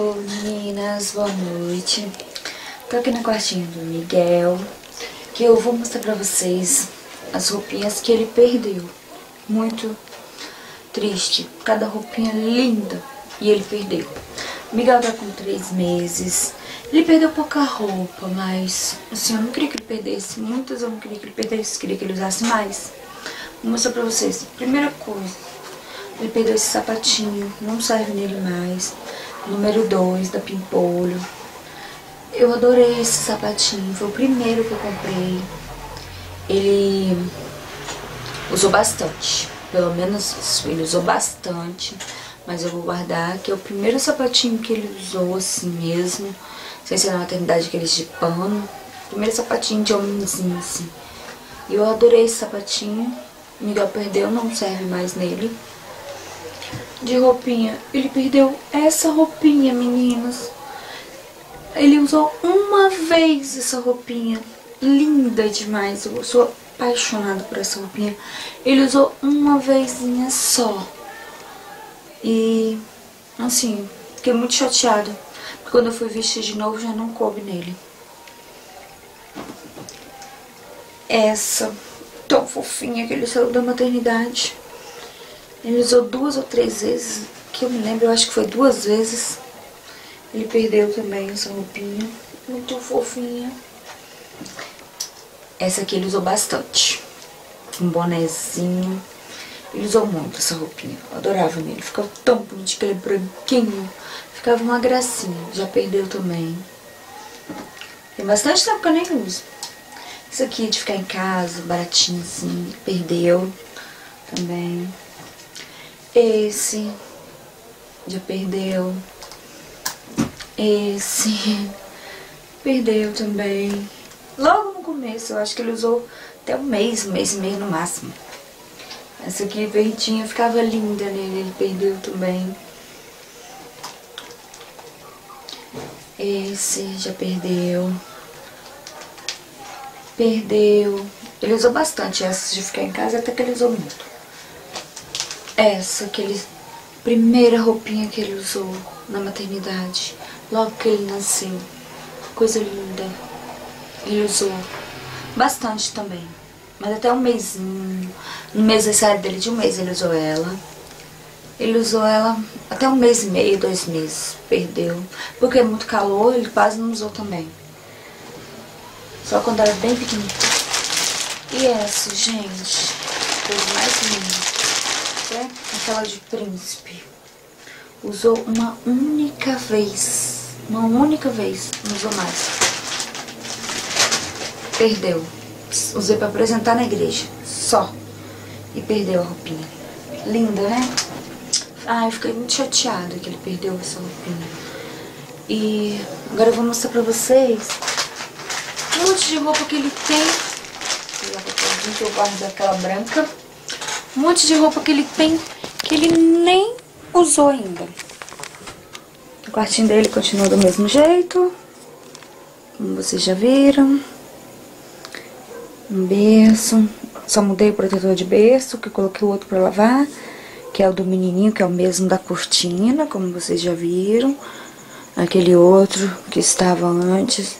Oi meninas, boa noite. Tô aqui na quartinha do Miguel, que eu vou mostrar pra vocês as roupinhas que ele perdeu. Muito triste, cada roupinha linda e ele perdeu. O Miguel tá com três meses, ele perdeu pouca roupa, mas assim, eu não queria que ele perdesse muitas, eu não queria que ele perdesse, queria que ele usasse mais. Vou mostrar pra vocês. Primeira coisa, ele perdeu esse sapatinho, não serve nele mais. Número 2 da Pimpolho. Eu adorei esse sapatinho, foi o primeiro que eu comprei. Ele usou bastante, pelo menos isso, ele usou bastante. Mas eu vou guardar, que é o primeiro sapatinho que ele usou assim mesmo. Sem ser na maternidade aqueles de pano. Primeiro sapatinho de homenzinho assim. E eu adorei esse sapatinho. Miguel perdeu, não serve mais nele. De roupinha, ele perdeu essa roupinha, meninas. Ele usou uma vez essa roupinha. Linda demais. Eu sou apaixonada por essa roupinha. Ele usou uma vezinha só. E, assim, fiquei muito chateada. Quando eu fui vestir de novo, já não coube nele. Essa tão fofinha que ele saiu da maternidade. Ele usou duas ou três vezes, que eu me lembro, eu acho que foi duas vezes. Ele perdeu também essa roupinha, muito fofinha. Essa aqui ele usou bastante. Um bonezinho. Ele usou muito essa roupinha. Eu adorava nele. Ficava tão bonitinho, aquele branquinho. Ficava uma gracinha. Já perdeu também. Tem bastante tempo que eu nem uso. Isso aqui de ficar em casa, baratinho assim, perdeu também. Esse já perdeu. Esse perdeu também. Logo no começo, eu acho que ele usou até um mês, um mês e meio no máximo. Essa aqui verdinha ficava linda nele, ele perdeu também. Esse já perdeu. Perdeu. Ele usou bastante essa de ficar em casa, até que ele usou muito. Essa, aquele primeira roupinha que ele usou na maternidade, logo que ele nasceu. Coisa linda. Ele usou bastante também. Mas até um mêsinho. No mês aniversário dele de um mês ele usou ela. Ele usou ela até um mês e meio, dois meses. Perdeu. Porque é muito calor, ele quase não usou também. Só quando era bem pequenininho. E essa, gente, coisa mais linda. Aquela de príncipe. Usou uma única vez. Uma única vez. Não usou mais. Perdeu. Usei pra apresentar na igreja. Só. E perdeu a roupinha. Linda, né? Ai, fiquei muito chateada que ele perdeu essa roupinha. E agora eu vou mostrar pra vocês um monte de roupa que ele tem. Que eu guardo daquela branca. Um monte de roupa que ele tem que ele nem usou ainda. O quartinho dele continua do mesmo jeito. Como vocês já viram. Um berço. Só mudei o protetor de berço, que coloquei o outro pra lavar. Que é o do menininho, que é o mesmo da cortina, como vocês já viram. Aquele outro que estava antes.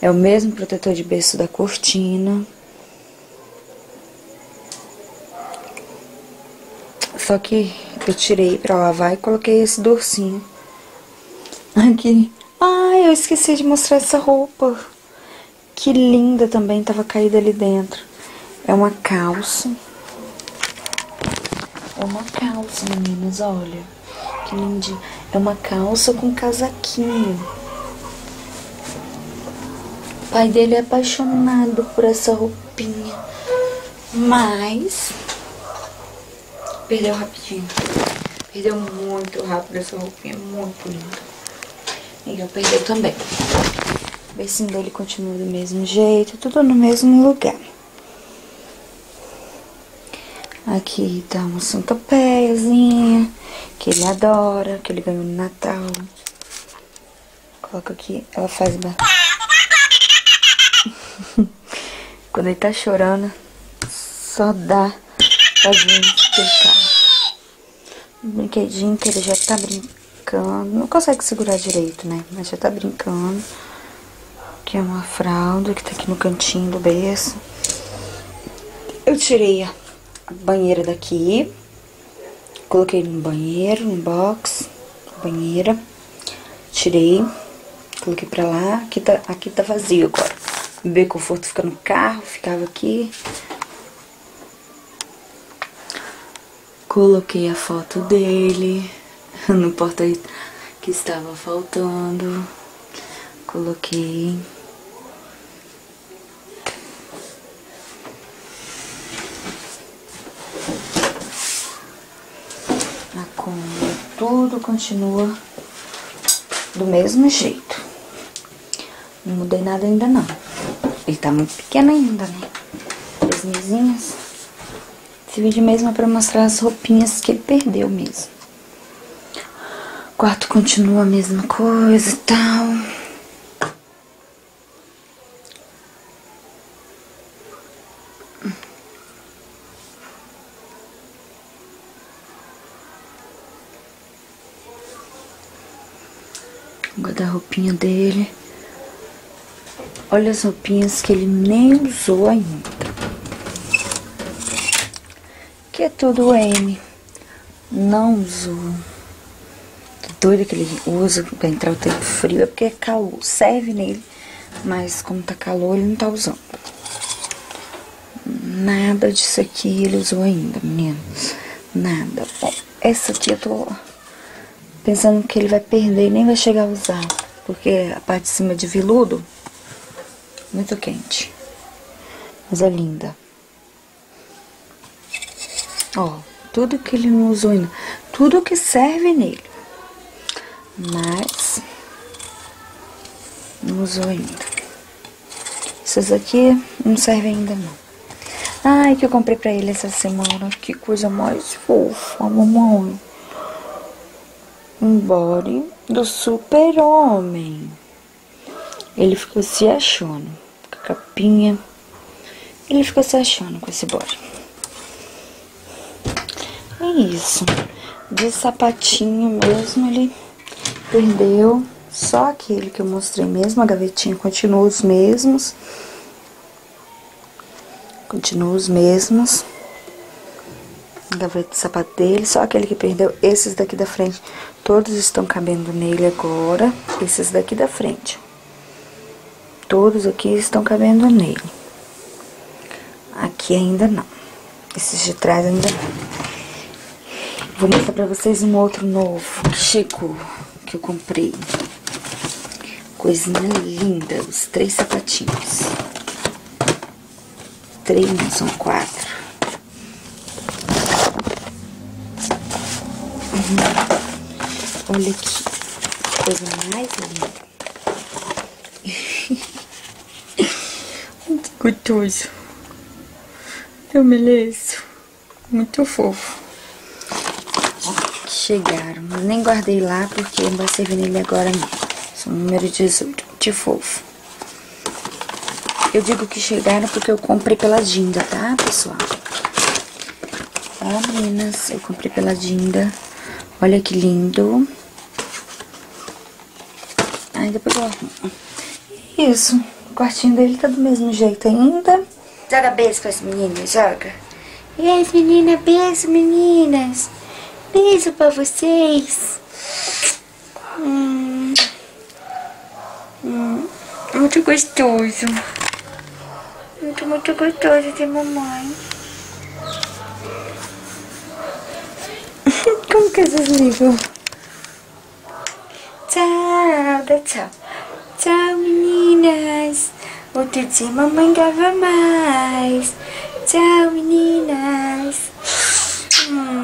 É o mesmo protetor de berço da cortina. Só que eu tirei pra lavar e coloquei esse dorsinho. Aqui. Ai, eu esqueci de mostrar essa roupa. Que linda também, tava caída ali dentro. É uma calça. É uma calça, meninas, olha. Que lindinho. É uma calça com casaquinho. O pai dele é apaixonado por essa roupinha. Mas... Perdeu rapidinho. Perdeu muito rápido essa roupinha. Muito linda. E eu perdeu também. O beicinho dele continua do mesmo jeito. Tudo no mesmo lugar. Aqui tá uma santopéiazinha. Que ele adora. Que ele ganhou no Natal. Coloca aqui. Ela faz... Quando ele tá chorando, só dá pra gente explicar. Brinquedinho que ele já tá brincando. Não consegue segurar direito, né? Mas já tá brincando. Aqui é uma fralda que tá aqui no cantinho do berço. Eu tirei a banheira daqui. Coloquei no banheiro, no box, banheira. Tirei, coloquei pra lá. Aqui tá, aqui tá vazio agora. O bebê conforto fica no carro, ficava aqui. Coloquei a foto dele no porta que estava faltando. Coloquei. A tudo continua do mesmo jeito. Não mudei nada ainda não. Ele tá muito pequeno ainda, né? Três mesinhas. Esse vídeo mesmo é pra mostrar as roupinhas que ele perdeu mesmo. O quarto continua a mesma coisa e tal. guarda-roupinha dele. Olha as roupinhas que ele nem usou ainda. Tudo M. Não usou. Tô doida que ele usa pra entrar o tempo frio. É porque é calor. Serve nele. Mas como tá calor, ele não tá usando. Nada disso aqui ele usou ainda, menino. Nada. Essa aqui eu tô pensando que ele vai perder e nem vai chegar a usar. Porque a parte de cima é de veludo, muito quente. Mas é linda. Ó, tudo que ele usou ainda. Tudo que serve nele. Mas, não usou ainda. Essas aqui não servem ainda não. Ai, que eu comprei pra ele essa semana. Que coisa mais fofa, mamãe um body do super-homem. Ele ficou se achando com a capinha. Ele ficou se achando com esse body. Isso. De sapatinho mesmo, ele perdeu só aquele que eu mostrei mesmo. A gavetinha continua os mesmos. Continua os mesmos gaveta de sapato dele, só aquele que perdeu. Esses daqui da frente, todos estão cabendo nele agora. Esses daqui da frente. Todos aqui estão cabendo nele. Aqui ainda não. Esses de trás ainda não. Vou mostrar pra vocês um outro novo que chegou, que eu comprei. Coisinha linda, os três sapatinhos. Três, não, são quatro. Olha aqui, coisa mais linda. Muito gostoso. Eu mereço. Muito fofo. Chegaram. Nem guardei lá porque não vai servir nele agora não. São número 18. De fofo. Eu digo que chegaram porque eu comprei pela Dinda, tá, pessoal? Tá, meninas? Eu comprei pela Dinda. Olha que lindo. Eu arrumo. Isso. O quartinho dele tá do mesmo jeito ainda. Joga beijo com as meninas, joga. E aí, meninas, beijo, meninas. Beijo pra vocês. Hum. Hum. Muito gostoso. Muito, muito gostoso de mamãe. Como que vocês ligam? Tchau, dá tchau. Tchau, meninas. Outro dia mamãe grava mais. Tchau, meninas.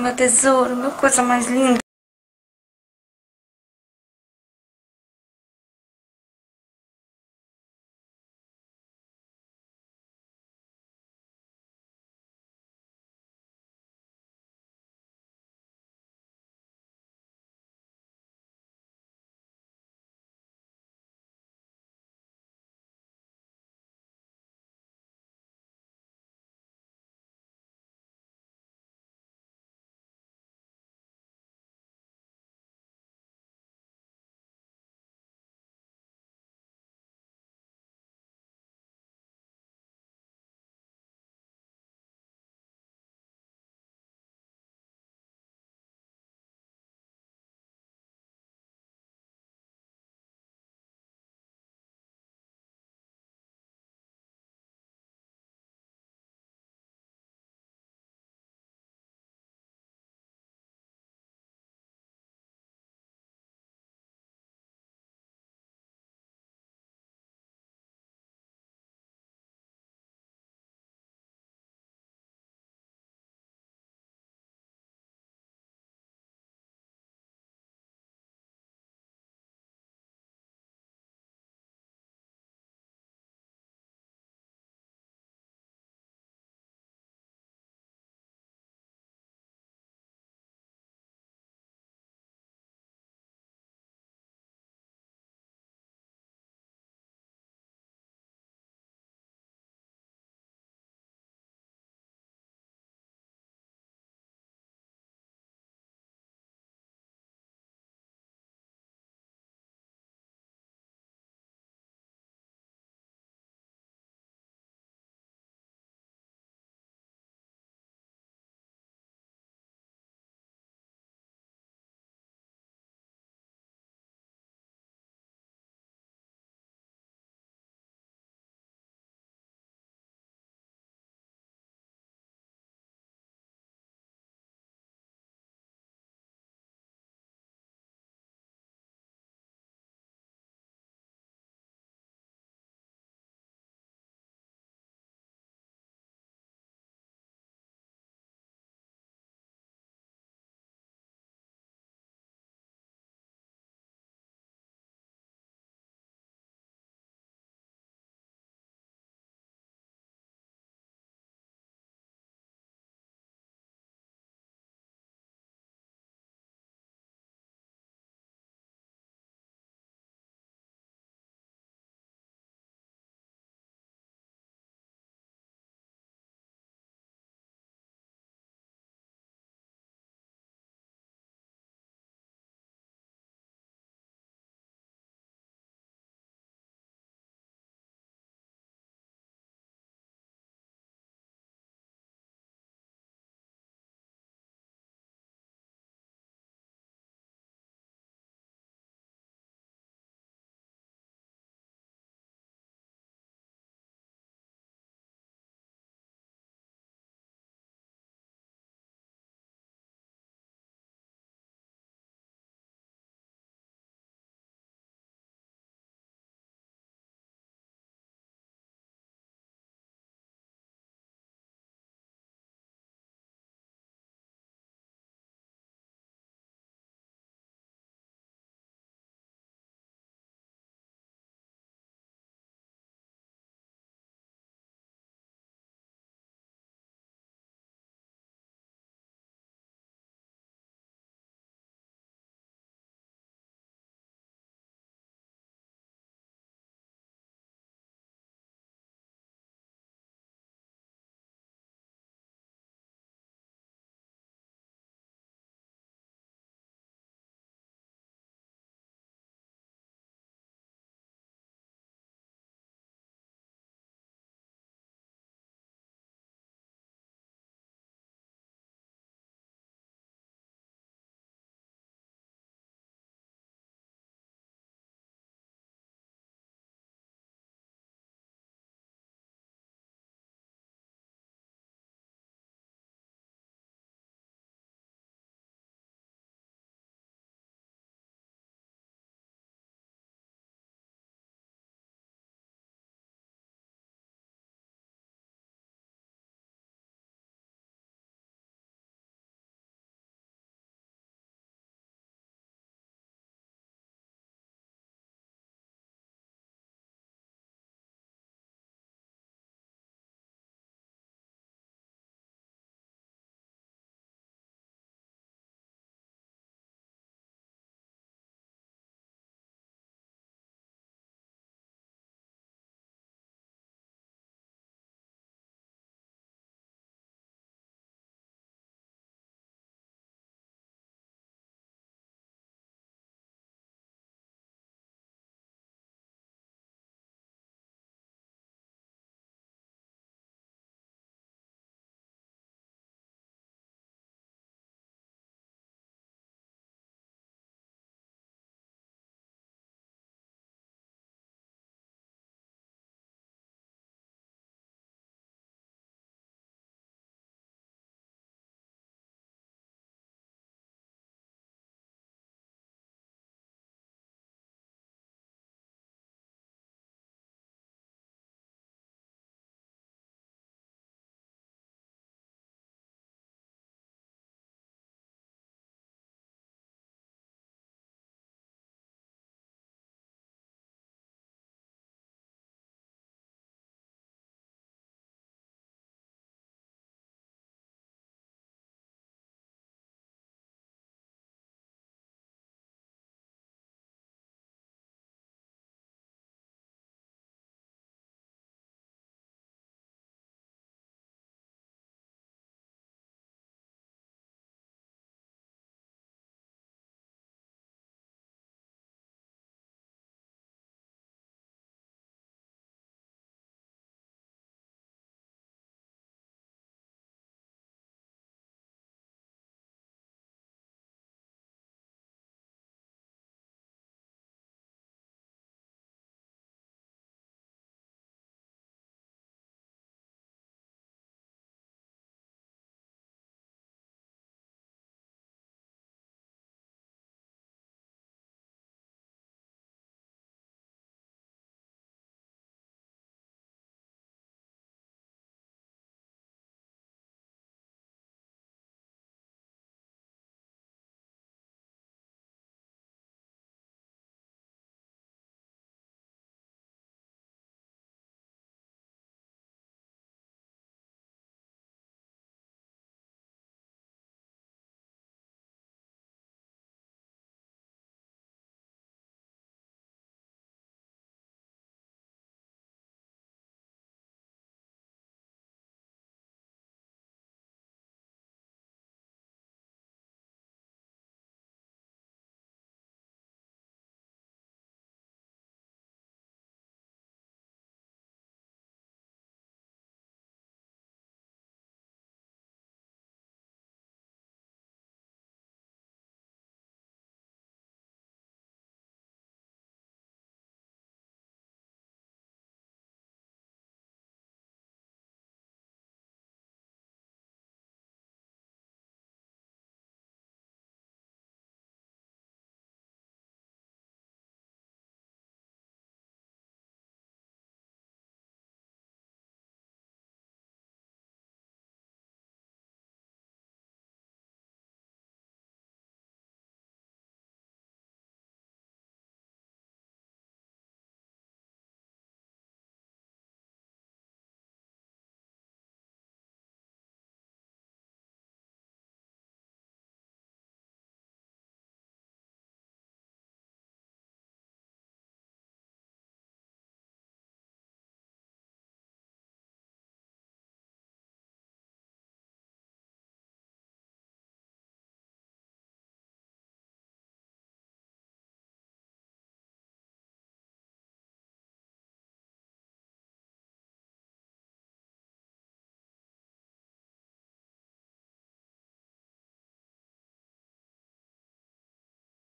Meu tesouro, meu coisa mais linda.